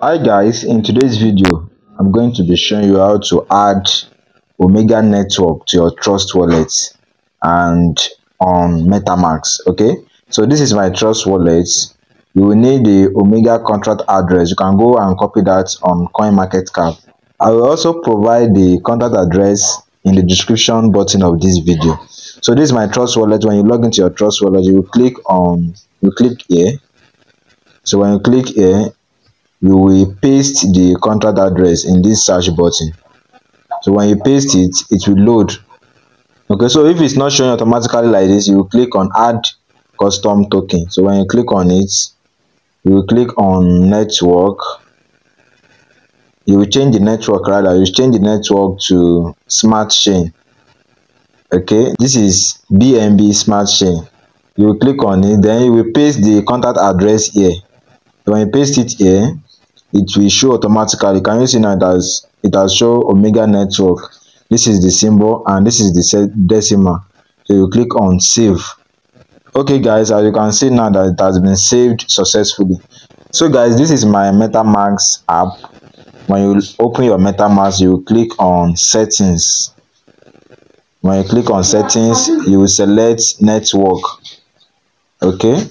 hi guys in today's video i'm going to be showing you how to add omega network to your trust wallet and on metamask okay? So this is my trust wallet. You will need the omega contract address. You can go and copy that on coin market cap i will also provide the contact address in the description button of this video. So this is my trust wallet. When you log into your trust wallet you click on you click here. So when you click here you will paste the contract address in this search button. So when you paste it it will load. Okay so if it's not showing automatically like this you click on add custom token. So when you click on it you will click on network. You will change the network rather you change the network to smart chain. Okay this is bnb smart chain. You will click on it then you will paste the contact address here. When you paste it here it will show automatically. Can you see now? It has it has show omega network. This is the symbol and this is the decimal. So you click on save. Okay guys as you can see now that it has been saved successfully. So guys this is my metamask app. When you open your metamask you click on settings. When you click on settings you will select network. Okay?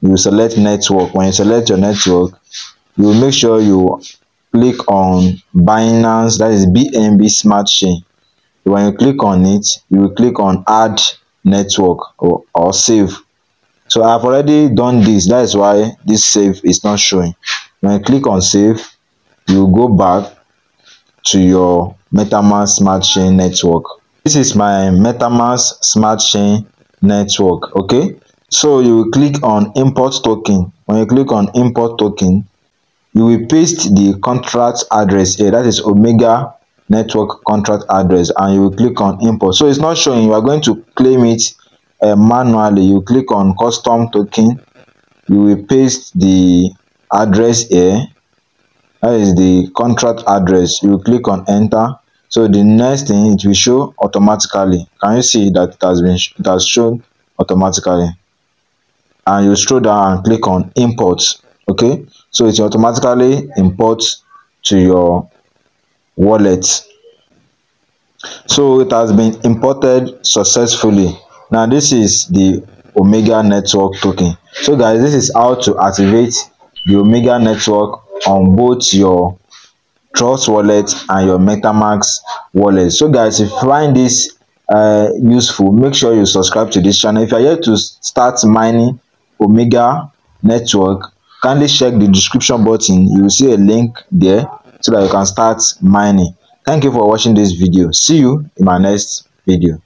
You select network. When you select your network you make sure you click on binance that is bnb smart chain. When you click on it you will click on add network or, or save. So i've already done this that is why this save is not showing. When you click on save you go back to your metamask smart chain network. This is my metamask smart chain network okay? So you click on import token. When you click on import token you will paste the contract address here. That is omega network contract address and you will click on import. So it's not showing. You are going to claim it uh, manually. You click on custom token. You will paste the address here. That is the contract address. You click on enter. So the next thing it will show automatically. Can you see that it has been it has shown automatically? And you scroll down and click on import. Okay so it automatically imports to your wallet. So it has been imported successfully. Now this is the omega network token. So guys this is how to activate the omega network on both your trust wallet and your metamask wallet. So guys if you find this uh, useful make sure you subscribe to this channel. If you are yet to start mining omega network kindly check the description button. You will see a link there so that you can start mining. Thank you for watching this video. See you in my next video